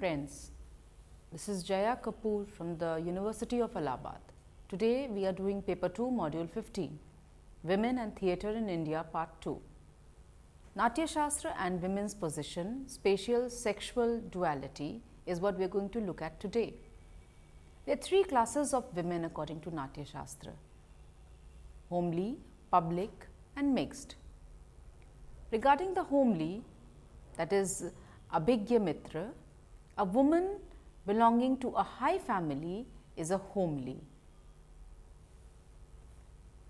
friends. This is Jaya Kapoor from the University of Allahabad. Today we are doing paper 2 module 15 Women and Theatre in India part 2. Natya Shastra and women's position, spatial sexual duality is what we are going to look at today. There are three classes of women according to Natya Shastra homely, public and mixed. Regarding the homely that is Abhigya Mitra, a woman belonging to a high family is a homely.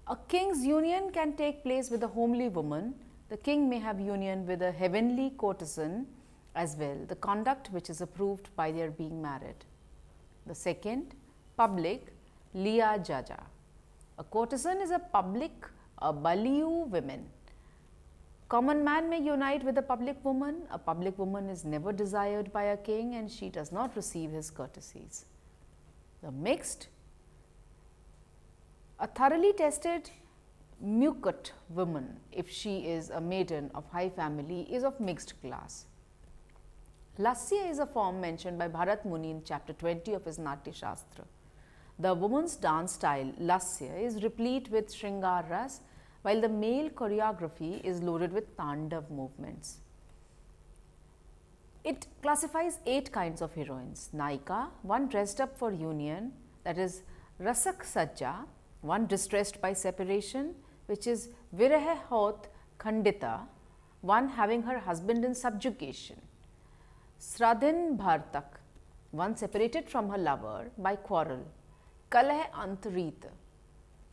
A king's union can take place with a homely woman. The king may have union with a heavenly courtesan as well, the conduct which is approved by their being married. The second, public, Liya Jaja. A courtesan is a public, a Baliu women. Common man may unite with a public woman. A public woman is never desired by a king and she does not receive his courtesies. The mixed, a thoroughly tested Mukut woman, if she is a maiden of high family, is of mixed class. Lasya is a form mentioned by Bharat Muni in chapter 20 of his Natya Shastra. The woman's dance style, Lasya, is replete with Shringar Ras while the male choreography is loaded with Tandav movements. It classifies eight kinds of heroines. Naika, one dressed up for union, that is Rasak Sajja, one distressed by separation, which is Viraha Hot Khandita, one having her husband in subjugation. Sradhin Bhartak, one separated from her lover by quarrel. Kalah Antrit,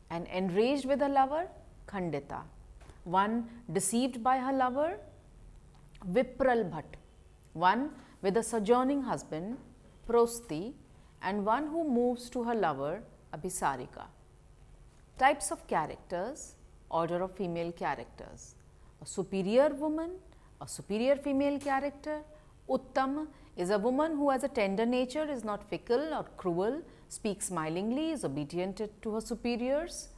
and enraged with her lover, Khandita. One deceived by her lover, Vipral Bhatt. One with a sojourning husband, Prosti, and one who moves to her lover, Abhisarika. Types of characters, order of female characters. A superior woman, a superior female character. Uttam is a woman who has a tender nature, is not fickle or cruel, speaks smilingly, is obedient to her superiors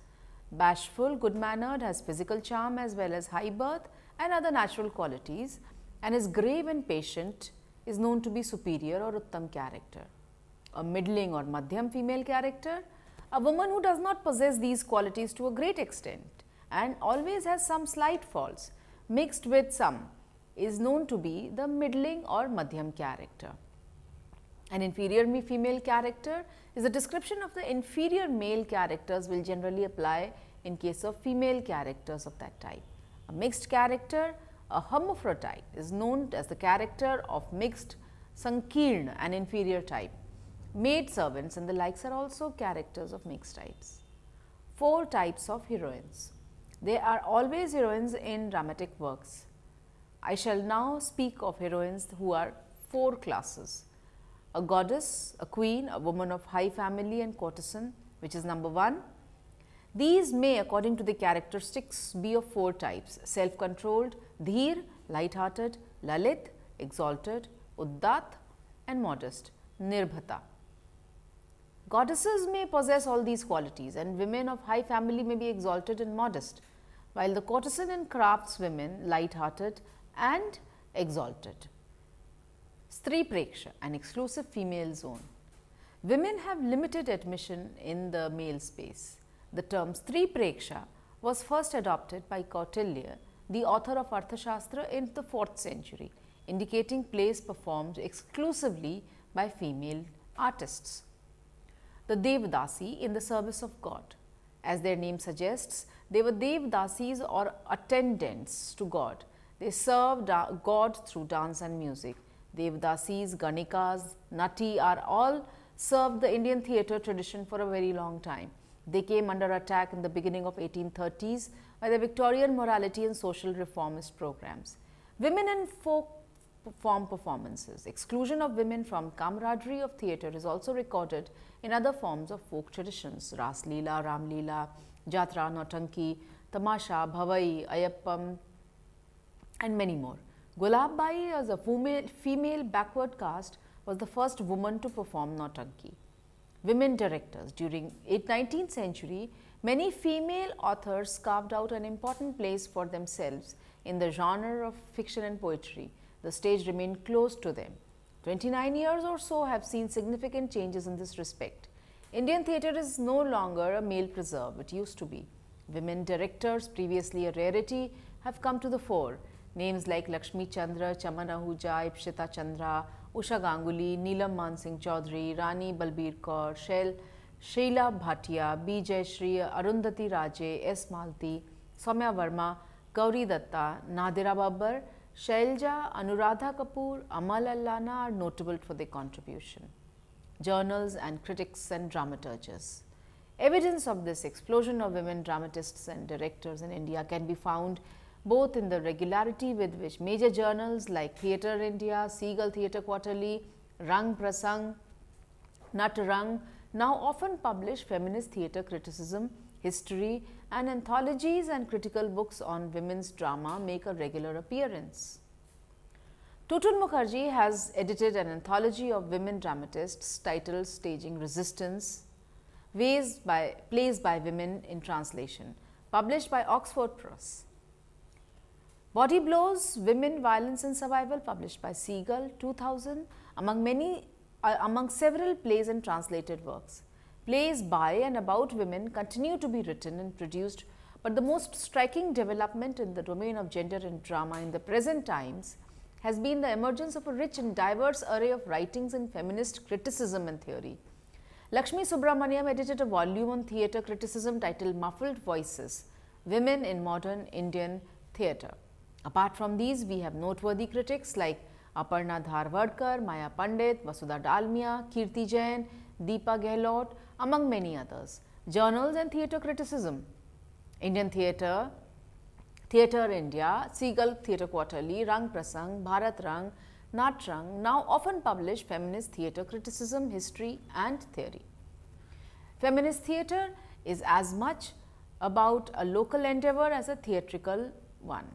bashful, good mannered, has physical charm as well as high birth and other natural qualities and is grave and patient is known to be superior or uttam character. A middling or madhyam female character, a woman who does not possess these qualities to a great extent and always has some slight faults mixed with some is known to be the middling or madhyam character. An inferior female character is a description of the inferior male characters will generally apply in case of female characters of that type. A mixed character, a hermaphrodite is known as the character of mixed Sankirna an inferior type. Maid servants and the likes are also characters of mixed types. Four types of heroines. They are always heroines in dramatic works. I shall now speak of heroines who are four classes a goddess, a queen, a woman of high family and courtesan, which is number 1. These may according to the characteristics be of four types self controlled, dheer, light hearted, lalit, exalted, uddat and modest, nirbhata. Goddesses may possess all these qualities and women of high family may be exalted and modest, while the courtesan and craftswomen light hearted and exalted. Stree Preksha, an exclusive female zone. Women have limited admission in the male space. The term Stree Preksha was first adopted by Kautilya, the author of Arthashastra in the 4th century, indicating plays performed exclusively by female artists. The Devdasi in the service of God. As their name suggests, they were Devdasis or attendants to God. They served uh, God through dance and music. Devdasis, Ganikas, Nati are all served the Indian theatre tradition for a very long time. They came under attack in the beginning of 1830s by the Victorian morality and social reformist programs. Women in folk form performances. Exclusion of women from camaraderie of theatre is also recorded in other forms of folk traditions, Ras Leela, Ram Leela, Jatra, Nautanki, Tamasha, Bhavai, Ayappam and many more. Gulabbai as a female, female backward caste was the first woman to perform Nautanki. Women directors during 19th century, many female authors carved out an important place for themselves in the genre of fiction and poetry. The stage remained closed to them. 29 years or so have seen significant changes in this respect. Indian theatre is no longer a male preserve, it used to be. Women directors, previously a rarity, have come to the fore. Names like Lakshmi Chandra, Chaman Ahuja, Ipshita Chandra, Usha Ganguli, Neelam Mansingh Chaudhary, Rani Balbir Kaur, Shell, Sheila Bhatia, B. Shri, Arundhati Raje, S. Malti, Soumya Verma, Gauri Datta, Nadira Babbar, Shailja, Anuradha Kapoor, Amal Allana are notable for their contribution. Journals and critics and dramaturges. Evidence of this explosion of women dramatists and directors in India can be found both in the regularity with which major journals like Theatre India, Seagull Theatre Quarterly, Rang Prasang, Natrang now often publish feminist theatre criticism, history and anthologies and critical books on women's drama make a regular appearance. Tutun Mukherjee has edited an anthology of women dramatists titled Staging Resistance, Ways by, Plays by Women in Translation, published by Oxford Press. Body Blows, Women, Violence and Survival, published by Seagull, 2000, among many, uh, among several plays and translated works. Plays by and about women continue to be written and produced, but the most striking development in the domain of gender and drama in the present times has been the emergence of a rich and diverse array of writings in feminist criticism and theory. Lakshmi Subramaniam edited a volume on theatre criticism titled Muffled Voices Women in Modern Indian Theatre. Apart from these, we have noteworthy critics like Aparna Dharwadkar, Maya Pandit, Vasudha Dalmia, Kirti Jain, Deepa Gehlot, among many others. Journals and theatre criticism. Indian theatre, Theatre India, Seagull Theatre Quarterly, Rang Prasang, Bharat Rang, Natrang now often publish feminist theatre criticism, history and theory. Feminist theatre is as much about a local endeavour as a theatrical one.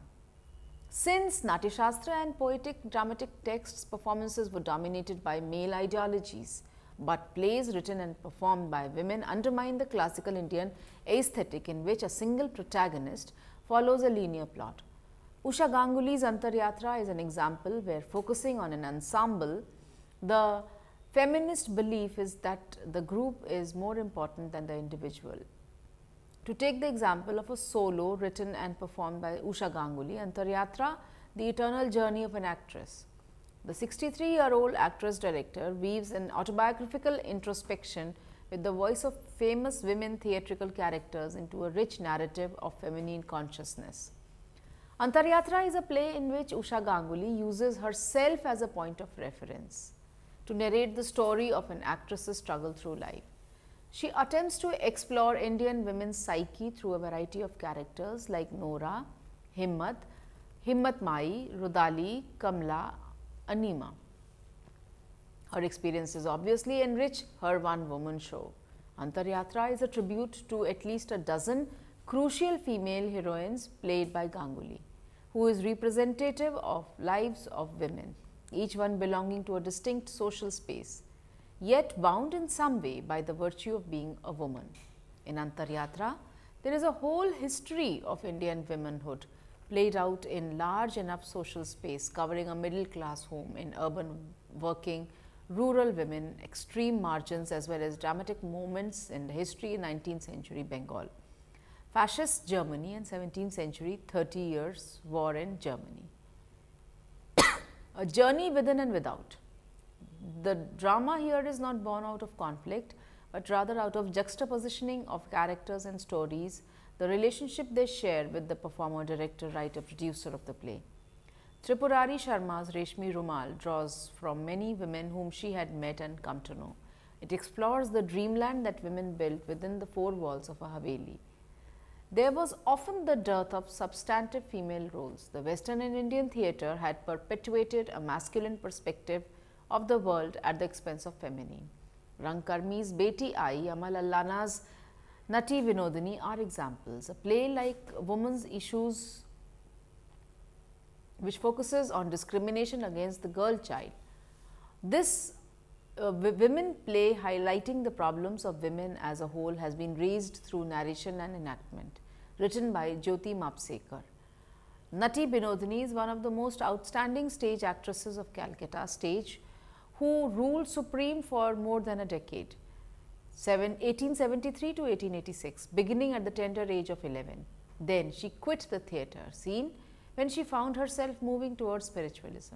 Since Natyashastra and poetic dramatic texts performances were dominated by male ideologies, but plays written and performed by women undermine the classical Indian aesthetic in which a single protagonist follows a linear plot. Usha Ganguly's Antaryatra is an example where focusing on an ensemble, the feminist belief is that the group is more important than the individual. To take the example of a solo written and performed by Usha Ganguly, Antaryatra, the eternal journey of an actress. The 63 year old actress director weaves an autobiographical introspection with the voice of famous women theatrical characters into a rich narrative of feminine consciousness. Antaryatra is a play in which Usha Ganguly uses herself as a point of reference to narrate the story of an actress's struggle through life. She attempts to explore Indian women's psyche through a variety of characters like Nora, Himmat, Himmat Mai, Rudali, Kamla, Anima. Her experiences obviously enrich her one woman show. Antaryatra is a tribute to at least a dozen crucial female heroines played by Ganguly, who is representative of lives of women, each one belonging to a distinct social space, yet bound in some way by the virtue of being a woman. In Antaryatra, there is a whole history of Indian womanhood played out in large enough social space covering a middle class home in urban working, rural women, extreme margins as well as dramatic moments in the history in 19th century Bengal fascist Germany and 17th century 30 years war in Germany. a journey within and without. The drama here is not born out of conflict, but rather out of juxtapositioning of characters and stories, the relationship they share with the performer, director, writer, producer of the play. Tripurari Sharma's Reshmi Rumal draws from many women whom she had met and come to know. It explores the dreamland that women built within the four walls of a Haveli. There was often the dearth of substantive female roles. The Western and Indian theatre had perpetuated a masculine perspective of the world at the expense of feminine. Rangkarmi's Beti Ai, Amal Allana's Nati Vinodini are examples. A play like Women's Issues which focuses on discrimination against the girl child. This uh, women play highlighting the problems of women as a whole has been raised through narration and enactment written by Jyoti Mapsekar. Nati Binodini is one of the most outstanding stage actresses of Calcutta stage who ruled supreme for more than a decade, 1873 to 1886, beginning at the tender age of 11. Then she quit the theatre scene when she found herself moving towards spiritualism.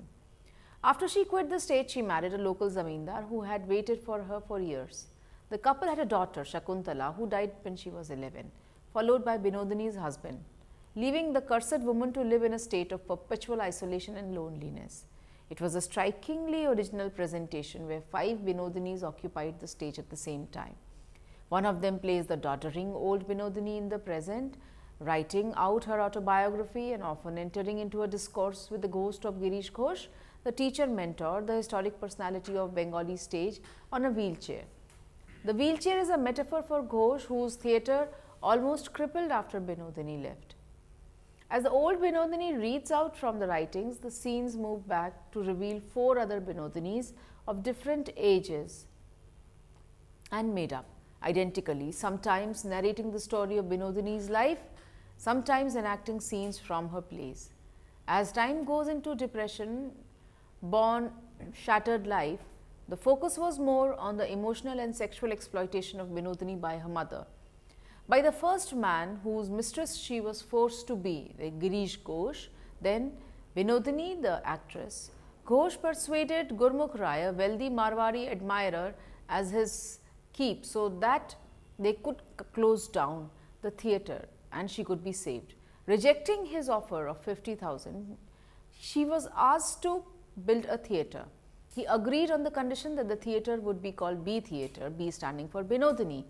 After she quit the stage, she married a local zamindar who had waited for her for years. The couple had a daughter, Shakuntala, who died when she was 11, followed by Binodini's husband, leaving the cursed woman to live in a state of perpetual isolation and loneliness. It was a strikingly original presentation where five Binodinis occupied the stage at the same time. One of them plays the doddering old Binodini in the present, writing out her autobiography and often entering into a discourse with the ghost of Girish Ghosh, the teacher mentor, the historic personality of Bengali stage, on a wheelchair. The wheelchair is a metaphor for Ghosh, whose theatre almost crippled after Binodini left. As the old Binodini reads out from the writings, the scenes move back to reveal four other Binodinis of different ages and made up identically, sometimes narrating the story of Binodini's life, sometimes enacting scenes from her plays. As time goes into depression, born shattered life, the focus was more on the emotional and sexual exploitation of Binodini by her mother by the first man whose mistress she was forced to be, the Girish Ghosh, then Binodini, the actress. Ghosh persuaded Gurmukh Rai, a wealthy Marwari admirer, as his keep so that they could close down the theatre and she could be saved. Rejecting his offer of 50,000, she was asked to build a theatre. He agreed on the condition that the theatre would be called B Theatre, B standing for Binodini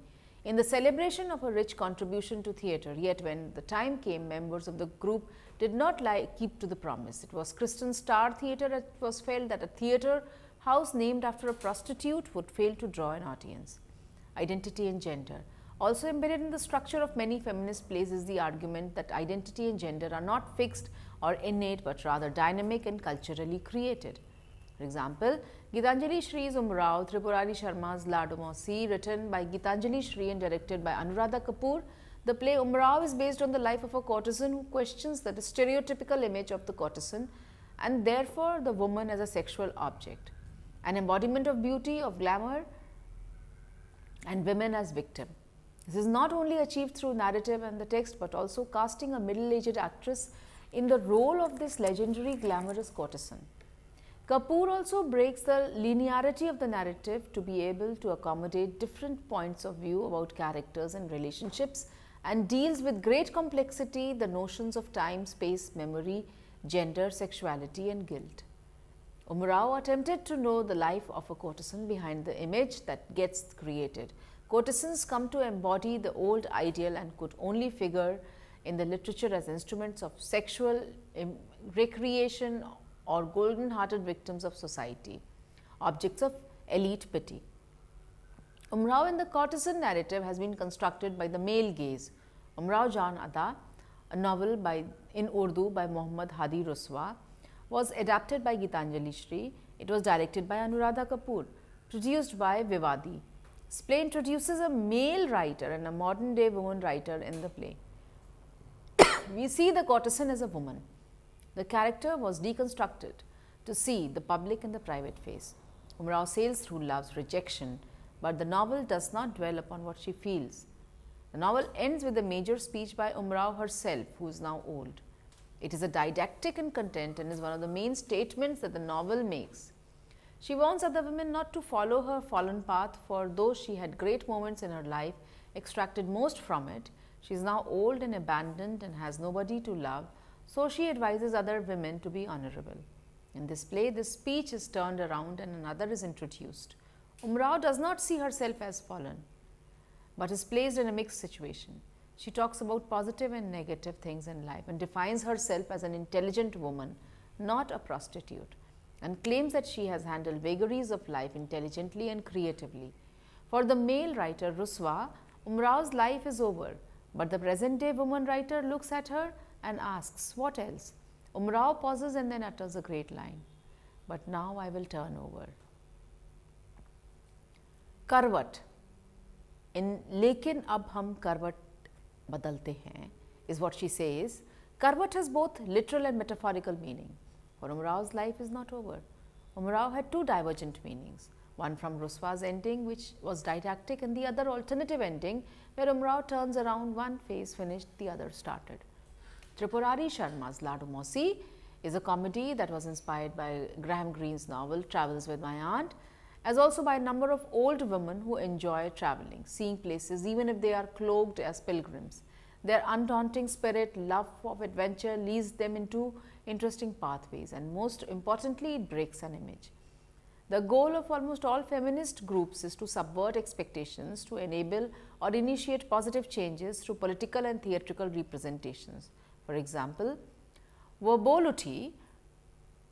in the celebration of a rich contribution to theatre. Yet when the time came, members of the group did not like, keep to the promise. It was Kristen Star Theatre it was felt that a theatre house named after a prostitute would fail to draw an audience. Identity and gender. Also embedded in the structure of many feminist plays is the argument that identity and gender are not fixed or innate but rather dynamic and culturally created. For example, Gitanjali Shri's Umrao, Tripurari Sharma's Ladu Mausi, written by Gitanjali Shri and directed by Anuradha Kapoor. The play Umrao is based on the life of a courtesan who questions the stereotypical image of the courtesan and therefore the woman as a sexual object, an embodiment of beauty, of glamour and women as victim. This is not only achieved through narrative and the text, but also casting a middle-aged actress in the role of this legendary glamorous courtesan. Kapoor also breaks the linearity of the narrative to be able to accommodate different points of view about characters and relationships and deals with great complexity the notions of time, space, memory, gender, sexuality and guilt. Umrao attempted to know the life of a courtesan behind the image that gets created. Courtesans come to embody the old ideal and could only figure in the literature as instruments of sexual um, recreation or golden hearted victims of society, objects of elite pity. Umrao in the courtesan narrative has been constructed by the male gaze. Umrao Jan Ada, a novel by, in Urdu by Muhammad Hadi Ruswa, was adapted by Gitanjali Shri. It was directed by Anuradha Kapoor, produced by Vivadi. This play introduces a male writer and a modern day woman writer in the play. we see the courtesan as a woman. The character was deconstructed to see the public and the private face. Umrao sails through love's rejection, but the novel does not dwell upon what she feels. The novel ends with a major speech by Umrao herself, who is now old. It is a didactic in content and is one of the main statements that the novel makes. She warns other women not to follow her fallen path, for though she had great moments in her life, extracted most from it, she is now old and abandoned and has nobody to love, so she advises other women to be honorable. In this play, this speech is turned around and another is introduced. Umrao does not see herself as fallen, but is placed in a mixed situation. She talks about positive and negative things in life and defines herself as an intelligent woman, not a prostitute, and claims that she has handled vagaries of life intelligently and creatively. For the male writer Ruswa, Umrao's life is over, but the present day woman writer looks at her and asks, What else? Umrao pauses and then utters a great line. But now I will turn over. Karvat. In Lekin ab hum karvat badalte hain is what she says. Karvat has both literal and metaphorical meaning. For Umrao's life is not over. Umrao had two divergent meanings, one from Ruswa's ending which was didactic and the other alternative ending where Umrao turns around one phase finished, the other started. Tripurari Sharma's Ladu Mausi is a comedy that was inspired by Graham Greene's novel Travels with My Aunt as also by a number of old women who enjoy traveling, seeing places even if they are cloaked as pilgrims. Their undaunting spirit, love of adventure leads them into interesting pathways and most importantly it breaks an image. The goal of almost all feminist groups is to subvert expectations to enable or initiate positive changes through political and theatrical representations. For example, Verboluti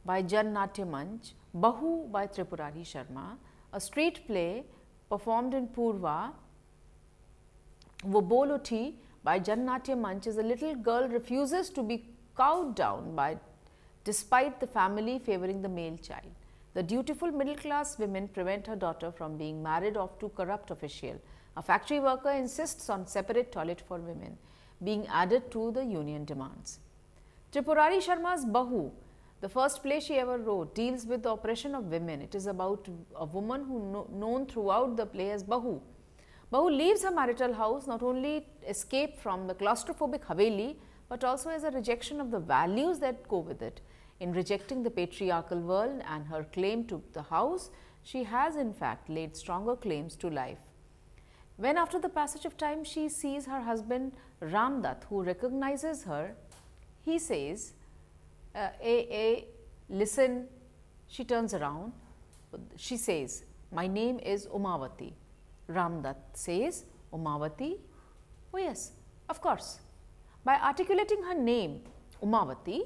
by Jan Natya Manch, Bahu by Tripurari Sharma, a street play performed in Purva, Verboluti by Jan Natya Manch is a little girl refuses to be cowed down by despite the family favoring the male child. The dutiful middle class women prevent her daughter from being married off to corrupt official. A factory worker insists on separate toilet for women being added to the union demands. Tripurari Sharma's Bahu, the first play she ever wrote, deals with the oppression of women. It is about a woman who know, known throughout the play as Bahu Bahu leaves her marital house not only escape from the claustrophobic Haveli, but also as a rejection of the values that go with it. In rejecting the patriarchal world and her claim to the house, she has in fact laid stronger claims to life. When after the passage of time she sees her husband Ramdat who recognizes her, he says, uh, a, a, listen, she turns around, she says, my name is Umavati. Ramdat says, Umavati? Oh yes, of course. By articulating her name, Umavati,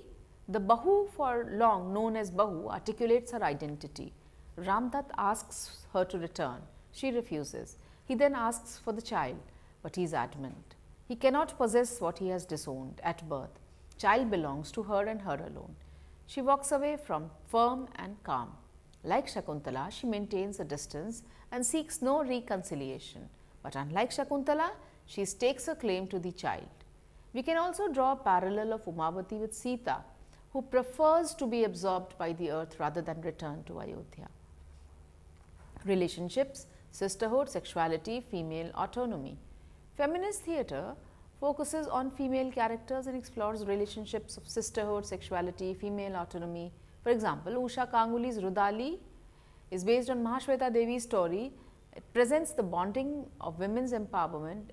the Bahu for long known as Bahu articulates her identity. Ramdat asks her to return. She refuses. He then asks for the child, but he is adamant. He cannot possess what he has disowned at birth. Child belongs to her and her alone. She walks away from firm and calm. Like Shakuntala, she maintains a distance and seeks no reconciliation. But unlike Shakuntala, she stakes her claim to the child. We can also draw a parallel of Umavati with Sita, who prefers to be absorbed by the earth rather than return to Ayodhya. Relationships, sisterhood, sexuality, female autonomy. Feminist theatre focuses on female characters and explores relationships of sisterhood, sexuality, female autonomy. For example, Usha Ganguli's Rudali is based on Mahashweta Devi's story. It presents the bonding of women's empowerment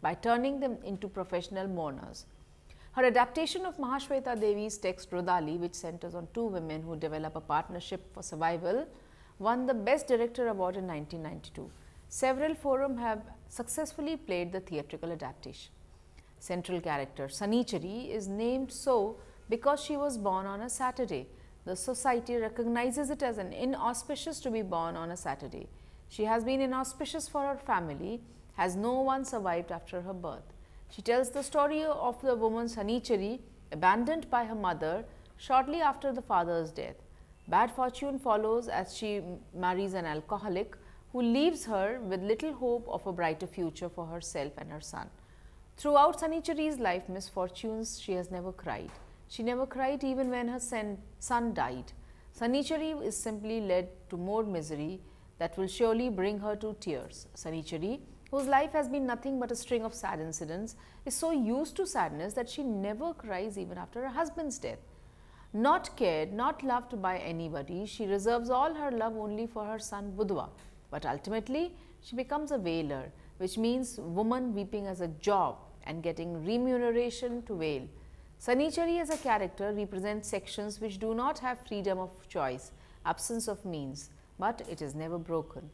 by turning them into professional mourners. Her adaptation of Mahashweta Devi's text Rudali, which centers on two women who develop a partnership for survival, won the Best Director Award in 1992. Several forums have successfully played the theatrical adaptation. Central character Sanichari is named so because she was born on a Saturday the society recognizes it as an inauspicious to be born on a Saturday. She has been inauspicious for her family, has no one survived after her birth. She tells the story of the woman Sanichari, abandoned by her mother shortly after the father's death. Bad fortune follows as she marries an alcoholic who leaves her with little hope of a brighter future for herself and her son. Throughout Sanichari's life misfortunes, she has never cried. She never cried even when her son died. Sanichari is simply led to more misery that will surely bring her to tears. Sanichari, whose life has been nothing but a string of sad incidents, is so used to sadness that she never cries even after her husband's death. Not cared, not loved by anybody, she reserves all her love only for her son Budwa. But ultimately, she becomes a wailer, which means woman weeping as a job and getting remuneration to wail. Sanichari as a character represents sections which do not have freedom of choice, absence of means, but it is never broken.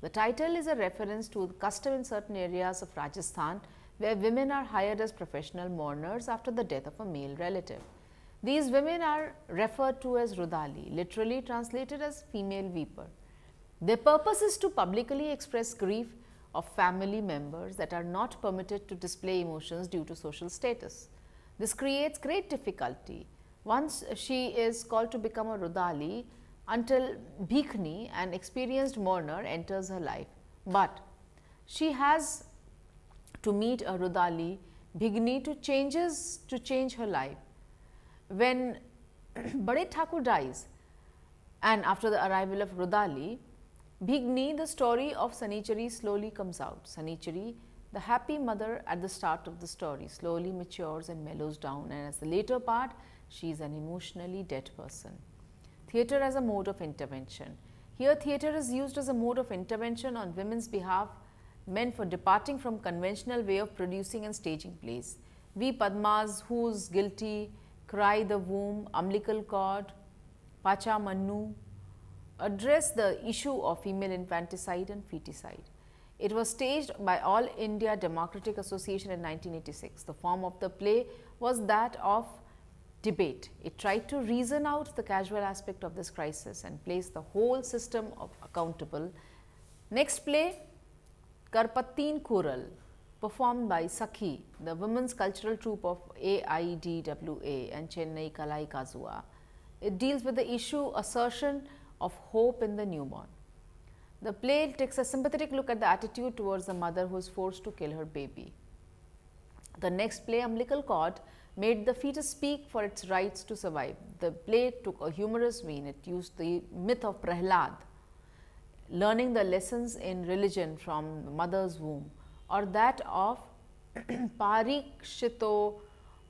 The title is a reference to the custom in certain areas of Rajasthan where women are hired as professional mourners after the death of a male relative. These women are referred to as Rudali, literally translated as female weeper. Their purpose is to publicly express grief of family members that are not permitted to display emotions due to social status. This creates great difficulty. Once she is called to become a Rudali until Bhikni, an experienced mourner, enters her life. But she has to meet a Rudali Bhigni to changes to change her life. When Bade Thakur dies, and after the arrival of Rudali, Bhigni, the story of Sanichari slowly comes out. Sanichari, the happy mother at the start of the story, slowly matures and mellows down and as the later part, she is an emotionally dead person. Theatre as a mode of intervention. Here, theatre is used as a mode of intervention on women's behalf meant for departing from conventional way of producing and staging plays. V. Padmas, Who's Guilty, Cry the Womb, Umbilical Cord, Pacha Mannu address the issue of female infanticide and feticide. It was staged by All India Democratic Association in 1986. The form of the play was that of debate. It tried to reason out the casual aspect of this crisis and place the whole system of accountable. Next play, Karpattin Kural, performed by Sakhi, the women's cultural troupe of AIDWA and Chennai Kalai Kuzhu. It deals with the issue assertion of hope in the newborn. The play takes a sympathetic look at the attitude towards the mother who is forced to kill her baby. The next play, Umbilical Cord, made the fetus speak for its rights to survive. The play took a humorous vein. It used the myth of Prahlad, learning the lessons in religion from mother's womb, or that of Parikshito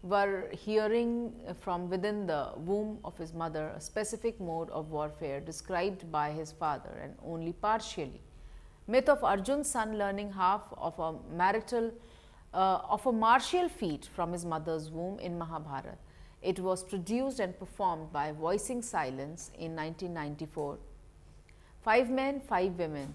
were hearing from within the womb of his mother a specific mode of warfare described by his father and only partially. Myth of Arjun's son learning half of a marital uh, of a martial feat from his mother's womb in Mahabharata. It was produced and performed by Voicing Silence in 1994. Five men, five women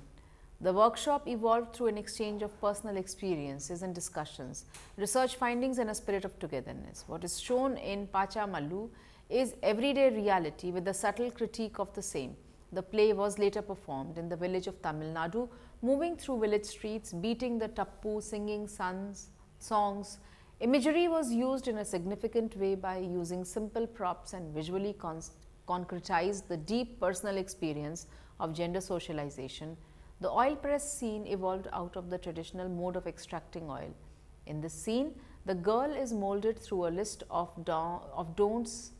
the workshop evolved through an exchange of personal experiences and discussions, research findings and a spirit of togetherness. What is shown in Pacha Mannu is everyday reality with a subtle critique of the same. The play was later performed in the village of Tamil Nadu, moving through village streets, beating the tappu, singing sons, songs. Imagery was used in a significant way by using simple props and visually con concretized the deep personal experience of gender socialization the oil press scene evolved out of the traditional mode of extracting oil. In this scene, the girl is molded through a list of, of don'ts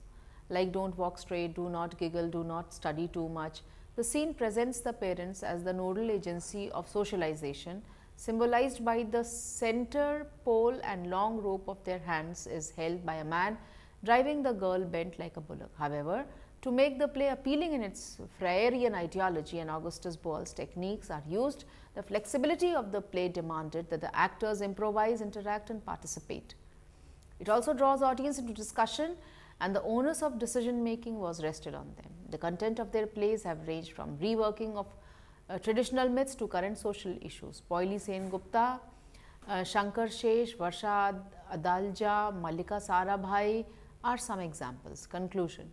like don't walk straight, do not giggle, do not study too much. The scene presents the parents as the nodal agency of socialization symbolized by the center pole and long rope of their hands is held by a man driving the girl bent like a bullock. However, to make the play appealing in its Freirean ideology and Augusto Boal's techniques are used, the flexibility of the play demanded that the actors improvise, interact and participate. It also draws audience into discussion and the onus of decision making was rested on them. The content of their plays have ranged from reworking of uh, traditional myths to current social issues. Poile Sengupta, uh, Shankar Shesh, Varsha Adalja, Mallika Sarabhai are some examples. Conclusion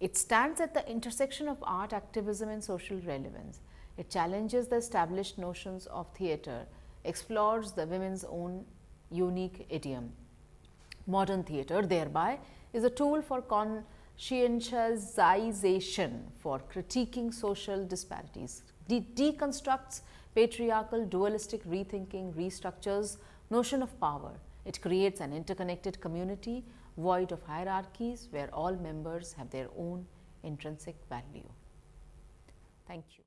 it stands at the intersection of art, activism and social relevance. It challenges the established notions of theatre, explores the women's own unique idiom. Modern theatre, thereby, is a tool for conscientization, for critiquing social disparities, de deconstructs patriarchal, dualistic rethinking, restructures notion of power. It creates an interconnected community void of hierarchies where all members have their own intrinsic value. Thank you.